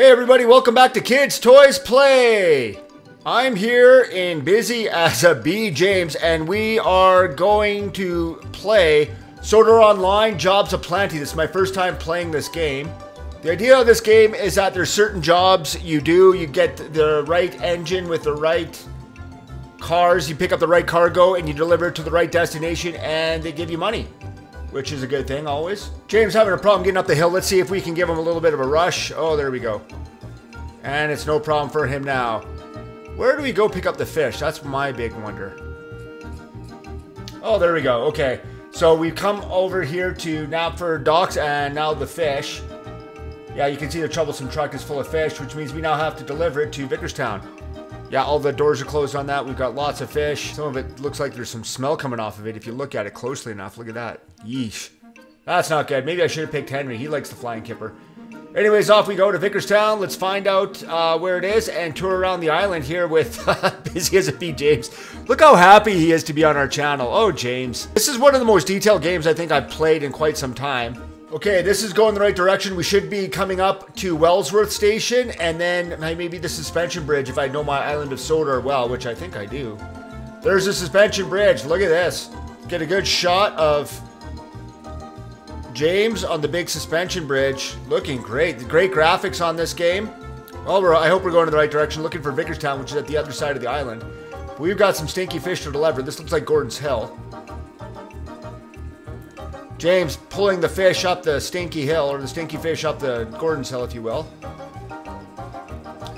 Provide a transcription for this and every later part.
Hey everybody, welcome back to Kids Toys Play! I'm here in busy as a Bee James and we are going to play Sodor Online Jobs Aplenty. This is my first time playing this game. The idea of this game is that there's certain jobs you do, you get the right engine with the right cars, you pick up the right cargo and you deliver it to the right destination and they give you money which is a good thing always. James having a problem getting up the hill. Let's see if we can give him a little bit of a rush. Oh, there we go. And it's no problem for him now. Where do we go pick up the fish? That's my big wonder. Oh, there we go. Okay. So we've come over here to Knapford Docks and now the fish. Yeah, you can see the troublesome truck is full of fish, which means we now have to deliver it to Vicarstown. Yeah, all the doors are closed on that. We've got lots of fish. Some of it looks like there's some smell coming off of it if you look at it closely enough. Look at that. Yeesh. That's not good. Maybe I should have picked Henry. He likes the flying kipper. Anyways, off we go to Vicarstown. Let's find out uh, where it is and tour around the island here with Busy as a Bee James. Look how happy he is to be on our channel. Oh, James. This is one of the most detailed games I think I've played in quite some time. Okay, this is going the right direction. We should be coming up to Wellsworth Station and then maybe the suspension bridge if I know my island of Sodor well, which I think I do. There's a suspension bridge. Look at this. Get a good shot of James on the big suspension bridge. Looking great. Great graphics on this game. Well, I hope we're going in the right direction. Looking for Vicarstown, which is at the other side of the island. We've got some stinky fish to deliver. This looks like Gordon's Hill. James pulling the fish up the stinky hill, or the stinky fish up the Gordon's Hill, if you will.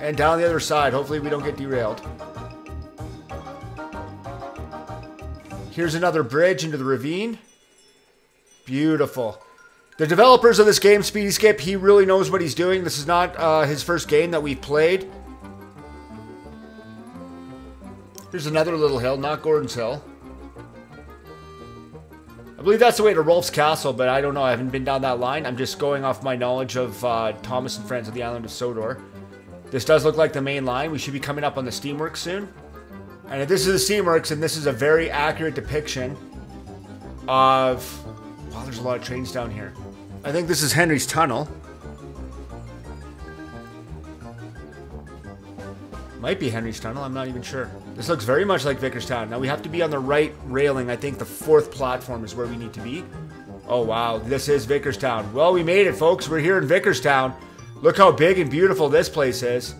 And down the other side. Hopefully we don't get derailed. Here's another bridge into the ravine. Beautiful. The developers of this game, Speedy Skip, he really knows what he's doing. This is not uh, his first game that we've played. Here's another little hill, not Gordon's Hill. I believe that's the way to Rolf's Castle, but I don't know. I haven't been down that line. I'm just going off my knowledge of uh, Thomas and Friends of the Island of Sodor. This does look like the main line. We should be coming up on the Steamworks soon. And if this is the Steamworks, and this is a very accurate depiction of... Wow, there's a lot of trains down here. I think this is Henry's Tunnel. Might be Henry's Tunnel, I'm not even sure. This looks very much like Vicarstown. Now we have to be on the right railing. I think the fourth platform is where we need to be. Oh wow, this is Vicarstown. Well, we made it, folks. We're here in Vicarstown. Look how big and beautiful this place is.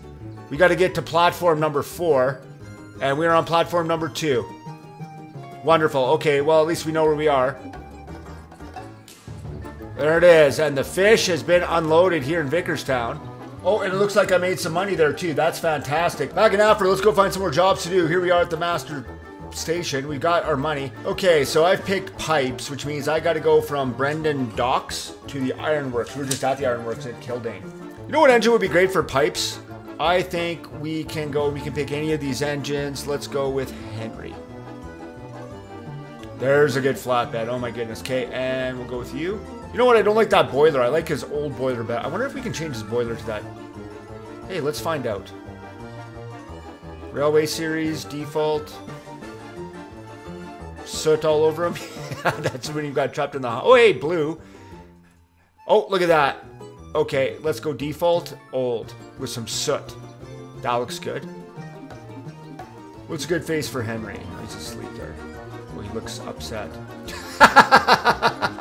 We got to get to platform number four, and we're on platform number two. Wonderful. Okay, well, at least we know where we are. There it is, and the fish has been unloaded here in Vicarstown. Oh, and it looks like I made some money there too. That's fantastic. Back in After, let's go find some more jobs to do. Here we are at the master station. We got our money. Okay, so I've picked pipes, which means I got to go from Brendam Docks to the Ironworks. We are just at the Ironworks at Kildane. You know what engine would be great for pipes? I think we can go, we can pick any of these engines. Let's go with Henry. There's a good flatbed. Oh my goodness. Okay, and we'll go with you. You know what? I don't like that boiler. I like his old boiler better. I wonder if we can change his boiler to that. Hey, let's find out. Railway Series, default. Soot all over him. That's when you got trapped in the... Oh, hey, blue. Oh, look at that. Okay, let's go default, old, with some soot. That looks good. What's a good face for Henry? He's asleep there. Oh, he looks upset.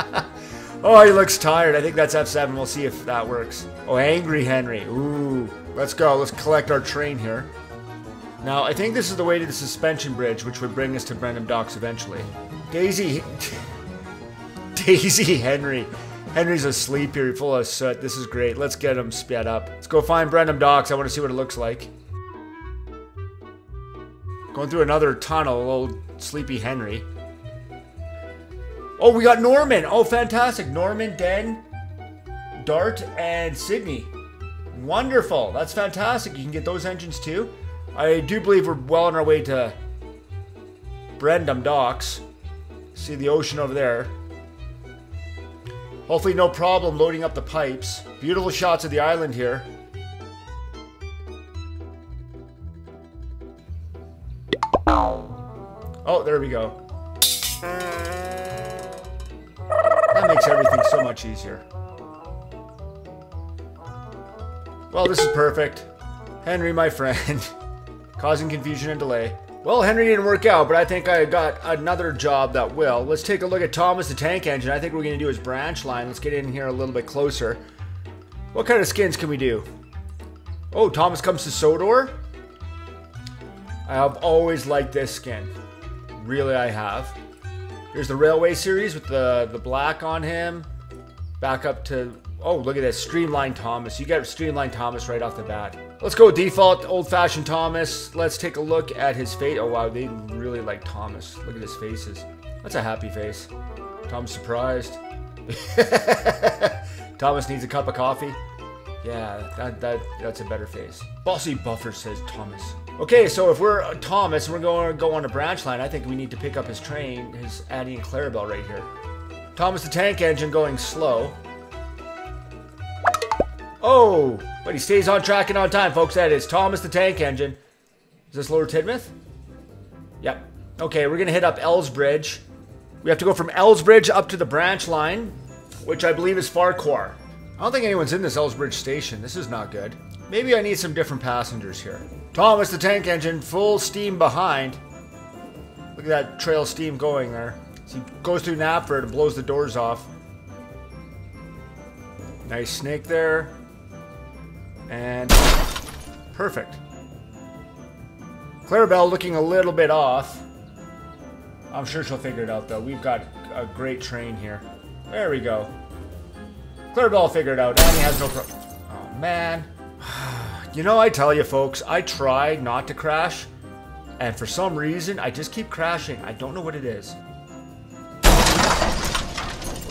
Oh, he looks tired. I think that's F7. We'll see if that works. Oh, Angry Henry. Ooh. Let's go. Let's collect our train here. Now, I think this is the way to the suspension bridge, which would bring us to Brendam Docks eventually. Daisy... Daisy Henry. Henry's asleep here, full of soot. This is great. Let's get him sped up. Let's go find Brendam Docks. I want to see what it looks like. Going through another tunnel, old sleepy Henry. Oh, we got Norman. Oh, fantastic. Norman, Den, Dart, and Sidney. Wonderful. That's fantastic. You can get those engines too. I do believe we're well on our way to Brendam Docks. See the ocean over there. Hopefully no problem loading up the pipes. Beautiful shots of the island here. Oh, there we go. So much easier. Well, this is perfect. Henry, my friend, causing confusion and delay. Well, Henry didn't work out, but I think I got another job that will. Let's take a look at Thomas the Tank Engine. I think we're going to do his branch line. Let's get in here a little bit closer. What kind of skins can we do? Oh, Thomas comes to Sodor. I have always liked this skin. Really, I have. Here's the Railway Series with the, the black on him. Back up to... Oh, look at this. Streamline Thomas. You got Streamline Thomas right off the bat. Let's go default old-fashioned Thomas. Let's take a look at his face. Oh, wow. They really like Thomas. Look at his faces. That's a happy face. Tom's surprised. Thomas needs a cup of coffee. Yeah, that, that that's a better face. Bossy Buffer says Thomas. Okay, so if we're uh, Thomas and we're going to go on a branch line, I think we need to pick up his train, his Annie and Clarabelle right here. Thomas the Tank Engine going slow. Oh, but he stays on track and on time, folks. That is Thomas the Tank Engine. Is this Lower Tidmouth? Yep. Okay, we're going to hit up Elsbridge. We have to go from Elsbridge up to the branch line, which I believe is Farquhar. I don't think anyone's in this Elsbridge station. This is not good. Maybe I need some different passengers here. Thomas the tank engine, full steam behind. Look at that trail steam going there. So he goes through Knapford and blows the doors off. Nice snake there. And perfect. Clarabelle looking a little bit off. I'm sure she'll figure it out though. We've got a great train here. There we go. Clarabelle figured it out. Annie has no pro- Oh man. You know, I tell you folks, I try not to crash. And for some reason, I just keep crashing. I don't know what it is.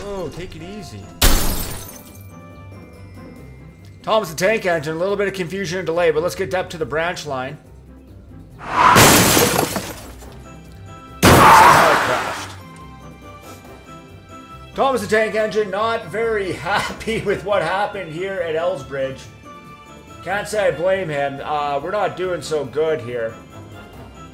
Oh, take it easy. Thomas the Tank Engine, a little bit of confusion and delay, but let's get up to the branch line. Thomas the Tank Engine not very happy with what happened here at Elsbridge. Can't say I blame him. Uh, we're not doing so good here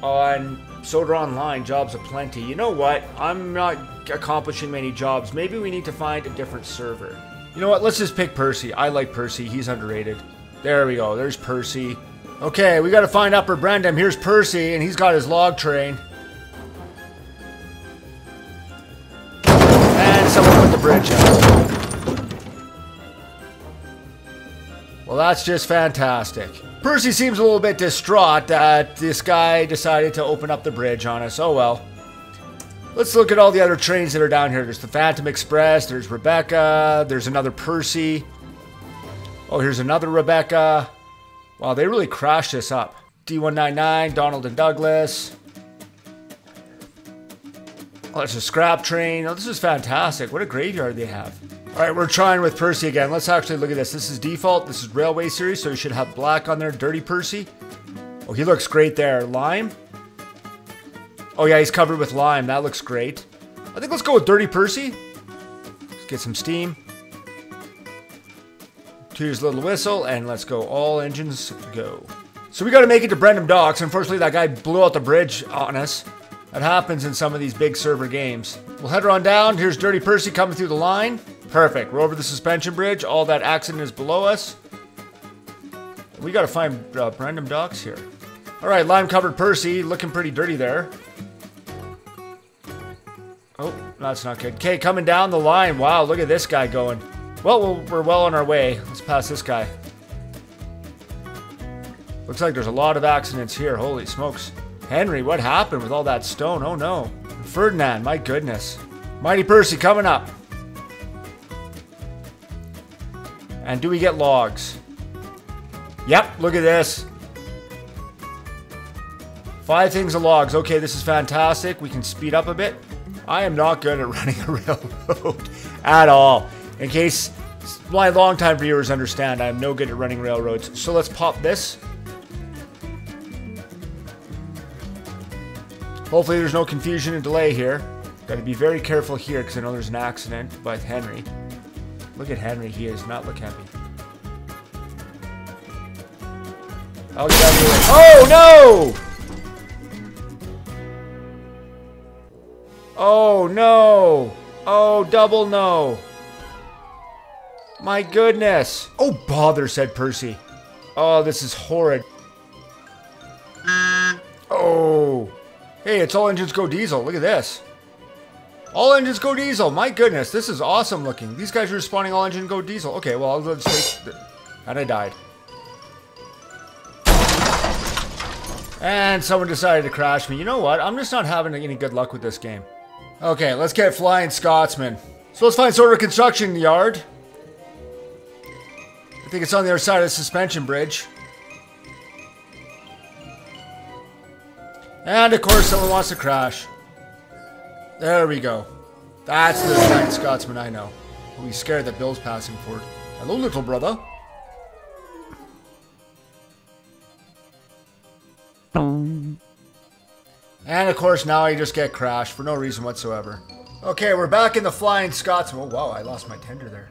on Sodor Online, jobs aplenty. You know what? I'm not accomplishing many jobs. Maybe we need to find a different server. You know what? Let's just pick Percy. I like Percy. He's underrated. There we go. There's Percy. Okay, we got to find Upper Brendam. Here's Percy, and he's got his log train. And someone put the bridge out. Well, that's just fantastic. Percy seems a little bit distraught that this guy decided to open up the bridge on us. Oh well. Let's look at all the other trains that are down here. There's the Phantom Express, there's Rebecca, there's another Percy. Oh, here's another Rebecca. Wow, they really crashed this up. D199, Donald and Douglas. Oh, there's a scrap train. Oh, this is fantastic. What a graveyard they have. All right, we're trying with Percy again. Let's actually look at this. This is default. This is Railway Series, so you should have black on there. Dirty Percy. Oh, he looks great there. Lime. Oh, yeah, he's covered with lime. That looks great. I think let's go with Dirty Percy. Let's get some steam. Here's a little whistle, and let's go. All engines go. So we got to make it to Brendam Docks. Unfortunately, that guy blew out the bridge on us. That happens in some of these big server games. We'll head on down. Here's Dirty Percy coming through the line. Perfect. We're over the suspension bridge. All that accident is below us. We got to find uh, Brendam Docks here. All right, lime-covered Percy, looking pretty dirty there. Oh, that's not good. Okay, coming down the line. Wow, look at this guy going. Well, we're well on our way. Let's pass this guy. Looks like there's a lot of accidents here. Holy smokes. Henry, what happened with all that stone? Oh no. Ferdinand, my goodness. Mighty Percy coming up. And do we get logs? Yep, look at this. Five things of logs. Okay, this is fantastic. We can speed up a bit. I am not good at running a railroad at all. In case my longtime viewers understand, I'm no good at running railroads. So let's pop this. Hopefully there's no confusion and delay here. Got to be very careful here because I know there's an accident with Henry. Look at Henry. He does not look happy. I'll get out of. Oh, no! Oh, no! Oh, double no! My goodness! Oh, bother, said Percy. Oh, this is horrid. Oh. Hey, it's all engines go diesel. Look at this. All engines go diesel. My goodness, this is awesome looking. These guys are respawning all engine go diesel. Okay, well, I'll just take... And I died. And someone decided to crash me. You know what? I'm just not having any good luck with this game. Okay, let's get Flying Scotsman. So let's find Sodor construction yard. I think it's on the other side of the suspension bridge. And of course someone wants to crash. There we go. That's the Flying Scotsman I know. He's scared that Bill's passing for it. Hello, little brother. And of course, now I just get crashed for no reason whatsoever. Okay, we're back in the Flying Scotsman. Oh, wow, I lost my tender there.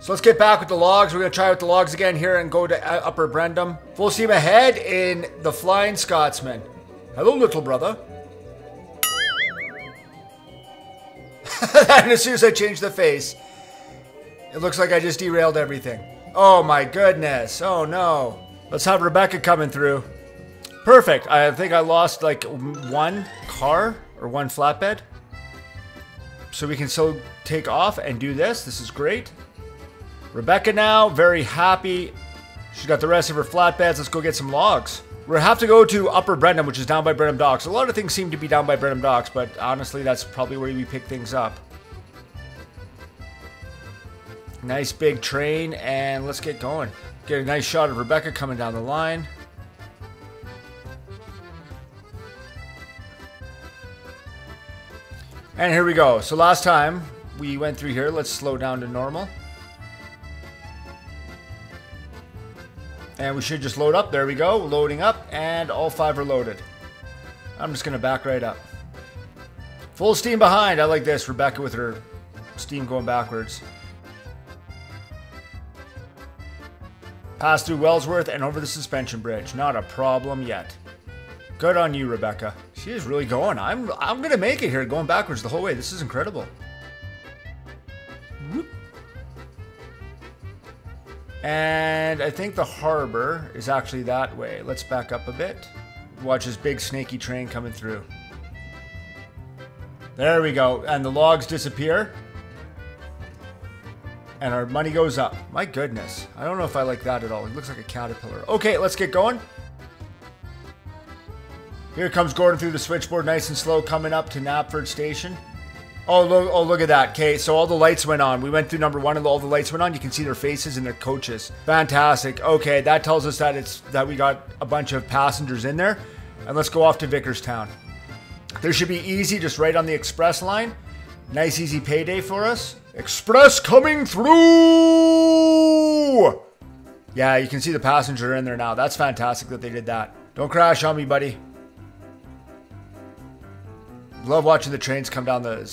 So let's get back with the logs. We're going to try with the logs again here and go to uh, Upper Brendam. Full steam ahead in the Flying Scotsman. Hello, little brother. and as soon as I change the face, it looks like I just derailed everything. Oh my goodness. Oh no. Let's have Rebecca coming through. Perfect. I think I lost like one car or one flatbed. So we can still take off and do this. This is great. Rebecca now, very happy. She's got the rest of her flatbeds. Let's go get some logs. We'll have to go to Upper Brendam, which is down by Brendam Docks. A lot of things seem to be down by Brendam Docks, but honestly, that's probably where we pick things up. Nice big train, and let's get going. Get a nice shot of Rebecca coming down the line. And here we go. So last time we went through here, let's slow down to normal. And we should just load up. There we go. Loading up. And all five are loaded. I'm just going to back right up. Full steam behind. I like this. Rebecca with her steam going backwards. Pass through Wellsworth and over the suspension bridge. Not a problem yet. Good on you, Rebecca. She is really going. I'm I'm gonna make it here, going backwards the whole way. This is incredible. And I think the harbor is actually that way. Let's back up a bit. Watch this big snaky train coming through. There we go. And the logs disappear. And our money goes up. My goodness. I don't know if I like that at all. It looks like a caterpillar. Okay, let's get going. Here comes Gordon through the switchboard, nice and slow, coming up to Knapford Station. Oh look! Oh look at that. Okay, so all the lights went on. We went through number one, and all the lights went on. You can see their faces and their coaches. Fantastic. Okay, that tells us that it's that we got a bunch of passengers in there, and let's go off to Vicarstown. There should be easy, just right on the express line. Nice easy payday for us. Express coming through. Yeah, you can see the passenger in there now. That's fantastic that they did that. Don't crash on me, buddy. Love watching the trains come down the,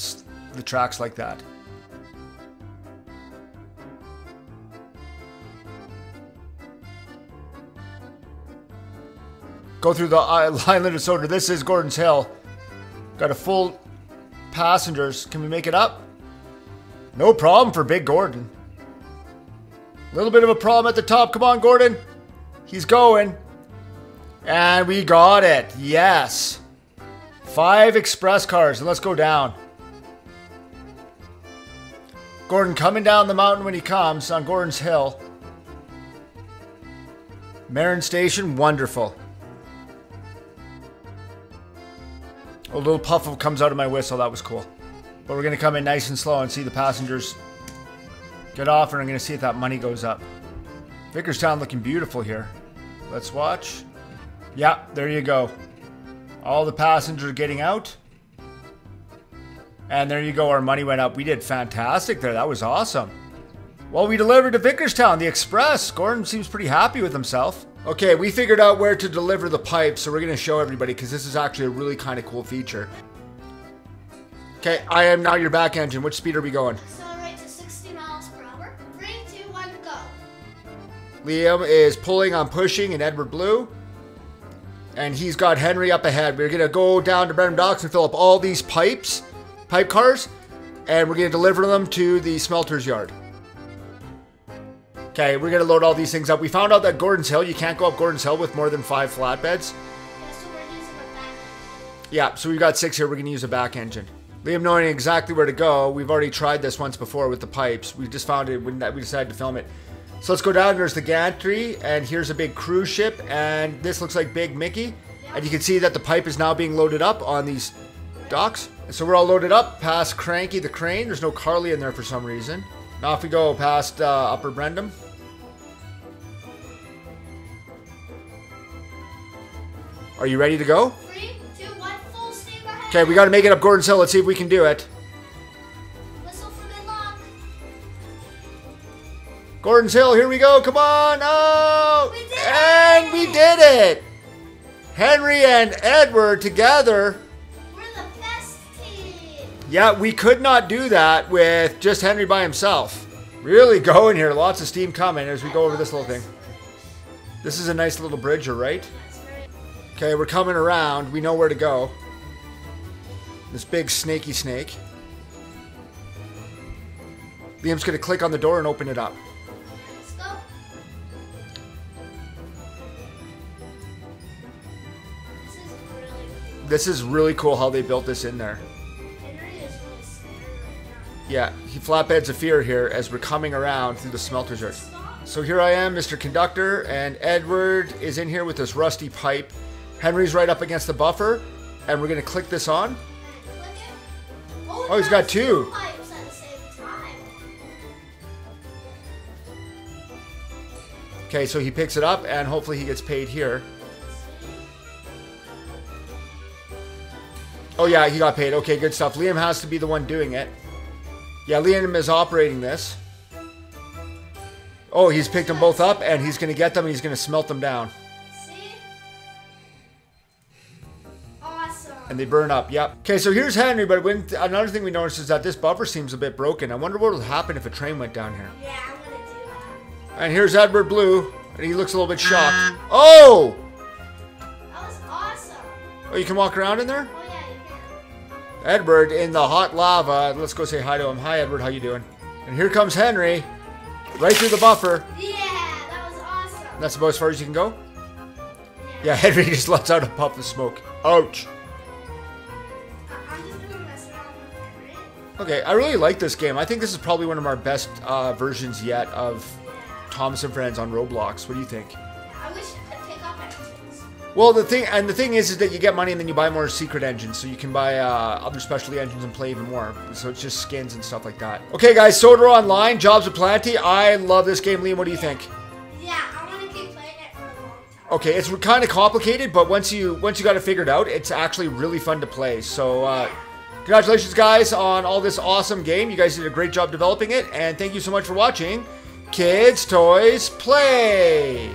the tracks like that. Go through the of Sodor. This is Gordon's Hill. Got a full passengers. Can we make it up? No problem for Big Gordon. A little bit of a problem at the top. Come on, Gordon. He's going. And we got it. Yes. Five express cars, and let's go down. Gordon coming down the mountain when he comes on Gordon's Hill. Maron Station, wonderful. A little puff of comes out of my whistle, that was cool. But we're going to come in nice and slow and see the passengers get off, and I'm going to see if that money goes up. Vicarstown looking beautiful here. Let's watch. Yeah, there you go. All the passengers getting out. And there you go, our money went up. We did fantastic there. That was awesome. Well, we delivered to Vicarstown, the express. Gordon seems pretty happy with himself. Okay, we figured out where to deliver the pipes, so we're going to show everybody because this is actually a really kind of cool feature. Okay, I am now your back engine. Which speed are we going? Accelerate to 60 miles per hour. Three, two, one, go. Liam is pulling, I'm pushing and Edward Blue and he's got Henry up ahead. We're gonna go down to Brendam Docks and fill up all these pipes, pipe cars, and we're gonna deliver them to the smelter's yard. Okay, we're gonna load all these things up. We found out that Gordon's Hill, you can't go up Gordon's Hill with more than five flatbeds. Yeah, so we're using our back. Yeah, so we've got six here. We're gonna use a back engine. Liam knowing exactly where to go. We've already tried this once before with the pipes. We just found it when we decided to film it. So let's go down. There's the gantry, and here's a big cruise ship, and this looks like Big Mickey. And you can see that the pipe is now being loaded up on these docks. So we're all loaded up past Cranky the crane. There's no Carly in there for some reason. Now off we go past uh, Upper Brendam. Are you ready to go? Three, two, one, full steam ahead. Okay, we got to make it up Gordon's Hill. Let's see if we can do it. Whistle for good luck. Gordon's Hill, here we go. Come on. Oh! We and it! we did it. Henry and Edward together. Yeah, we could not do that with just Henry by himself. Really going here. Lots of steam coming as we go over this little thing. This is a nice little bridge, right? Okay, we're coming around. We know where to go. This big snaky snake. Liam's going to click on the door and open it up. This is really cool how they built this in there. Yeah, he flatbeds of fear here as we're coming around through the smelters yard. So here I am, Mr. Conductor, and Edward is in here with this rusty pipe. Henry's right up against the buffer, and we're gonna click this on. Oh, he's got two. Okay, so he picks it up, and hopefully he gets paid here. Oh yeah, he got paid. Okay, good stuff. Liam has to be the one doing it. Yeah, Liam is operating this. Oh, he's picked them both up, and he's gonna get them, and he's gonna smelt them down. See? Awesome. And they burn up, yep. Okay, so here's Henry, but when, another thing we noticed is that this buffer seems a bit broken. I wonder what would happen if a train went down here. Yeah, I'm gonna do that. And here's Edward Blue, and he looks a little bit shocked. Mm. Oh! That was awesome. Oh, you can walk around in there? Edward in the hot lava. Let's go say hi to him. Hi, Edward, how you doing? And here comes Henry, right through the buffer. Yeah, that was awesome. That's about as far as you can go? Yeah, Henry just lets out a puff of smoke. Ouch. I- I'm just gonna mess around with Henry. Okay, I really like this game. I think this is probably one of our best uh, versions yet of Thomas and Friends on Roblox. What do you think? Well, the thing and the thing is, is that you get money and then you buy more secret engines, so you can buy uh, other specialty engines and play even more. So it's just skins and stuff like that. Okay, guys, Sodor Online, Jobs Aplenty. I love this game, Liam. What do you think? Yeah, I wanna keep playing it for a long time. Okay, it's kind of complicated, but once you once you got it figured out, it's actually really fun to play. So, uh, congratulations, guys, on all this awesome game. You guys did a great job developing it, and thank you so much for watching. Kids Toys Play.